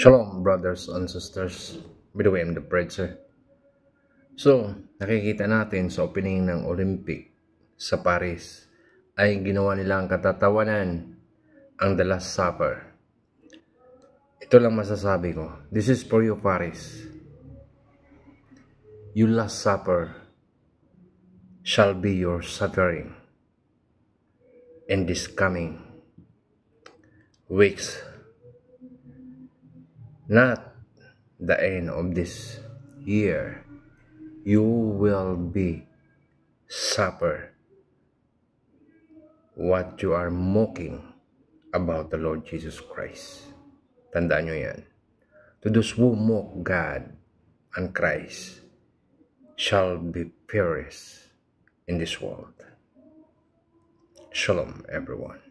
Shalom, brothers and sisters. By the way, I'm the preacher. So, nakikita natin sa opening ng Olympic sa Paris ay ginawa nilang katatawanan ang The Last Supper. Ito lang masasabi ko. This is for you, Paris. You Last Supper shall be your suffering in this coming weeks not the end of this year, you will be suffer what you are mocking about the Lord Jesus Christ. Tandaan nyo yan. To those who mock God and Christ shall be perished in this world. Shalom, everyone.